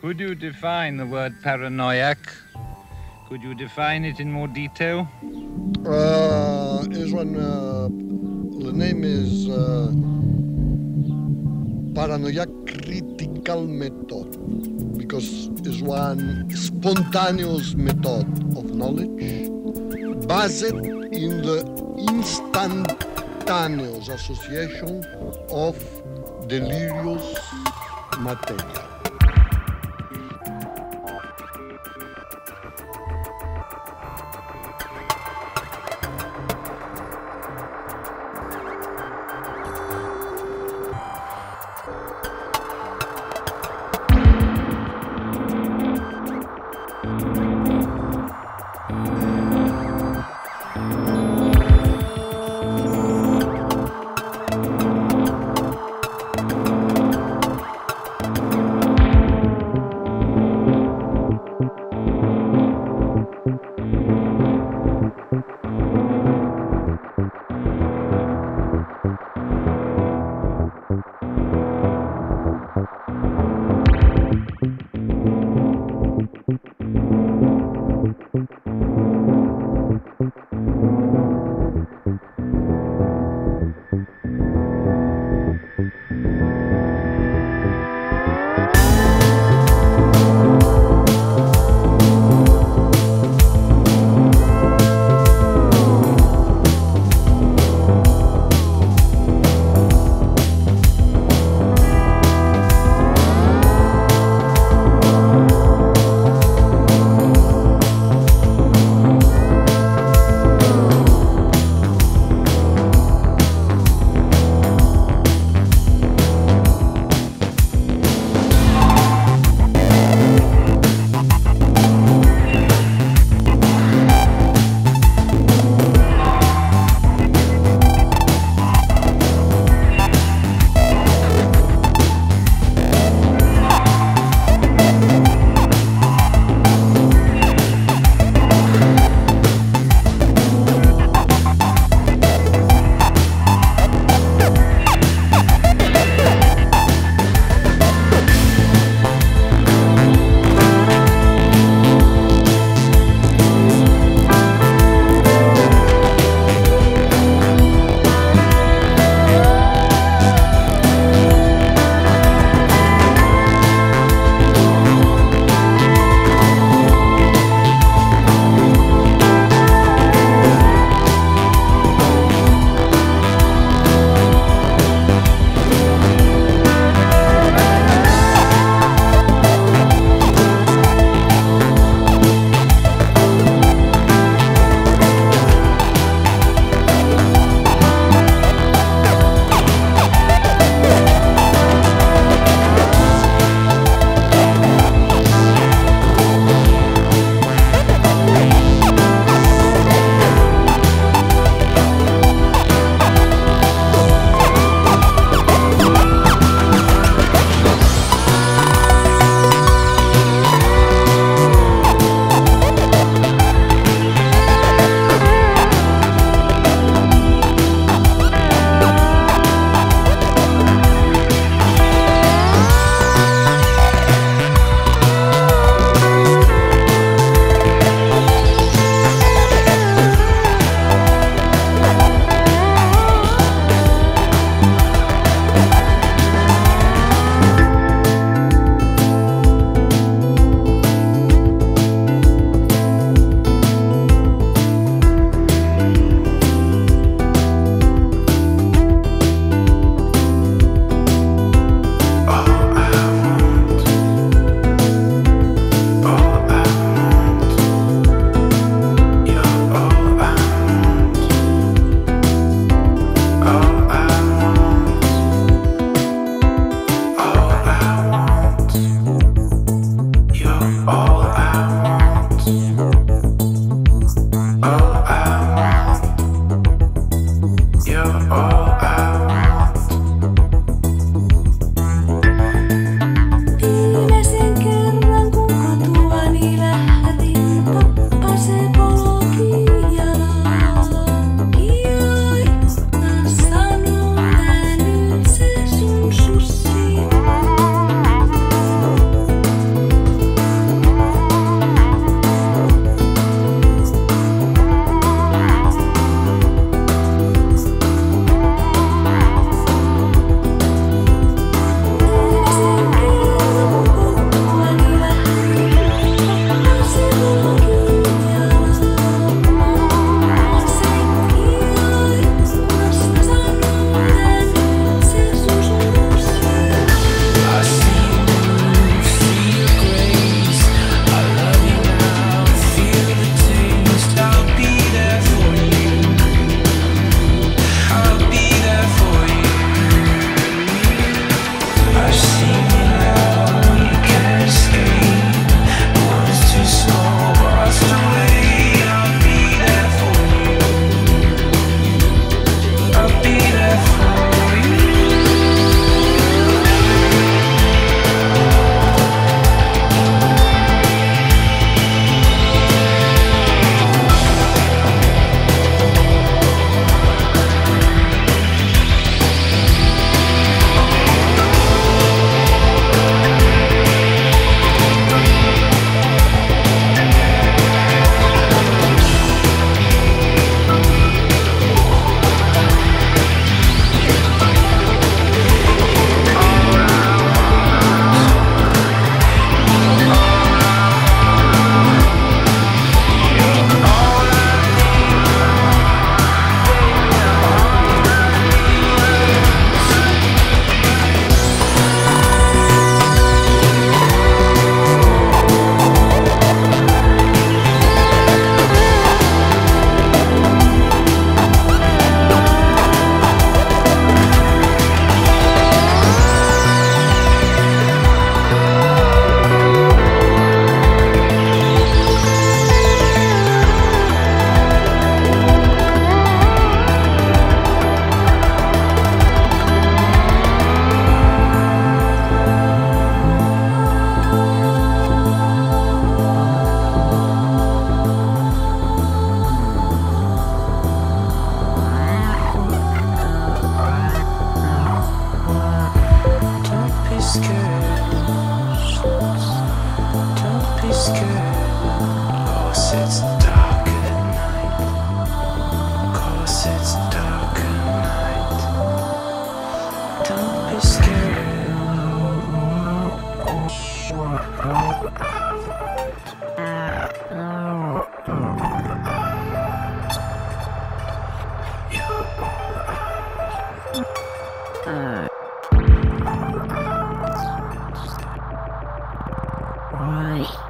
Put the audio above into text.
Could you define the word paranoiac? Could you define it in more detail? Uh, is one. Uh, the name is uh, paranoia critical method because it's one spontaneous method of knowledge based in the instantaneous association of delirious material. Right.